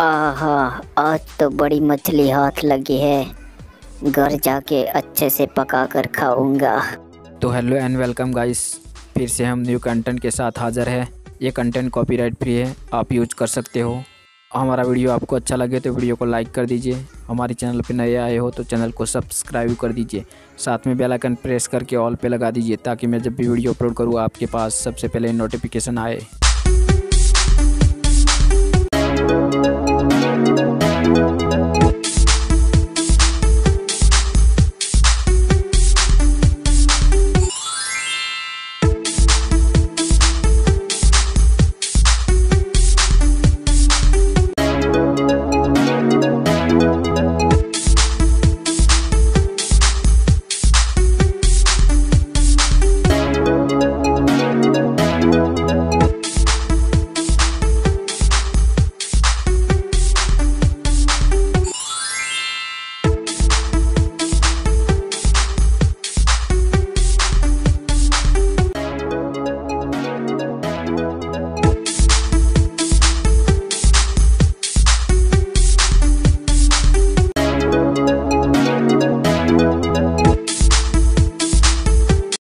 आहा, आज तो बड़ी मछली हाथ लगी है। घर जाके अच्छे से पका कर खाऊँगा। तो हेलो एंड वेलकम गाइस फिर से हम न्यू कंटेंट के साथ हाज़िर है। ये कंटेंट कॉपीराइट फ्री है, आप यूज़ कर सकते हो। हमारा वीडियो आपको अच्छा लगे तो वीडियो को लाइक कर दीजिए। हमारे चैनल पर नए आए हो तो चैनल को सब्सक्राइब कर दीजिए। साथ में बेल आइकन प्रेस करके ऑल पे लगा दीजिए ताकि मैं जब भी वीडियो अपलोड करूँ आपके पास सबसे पहले नोटिफिकेशन आए।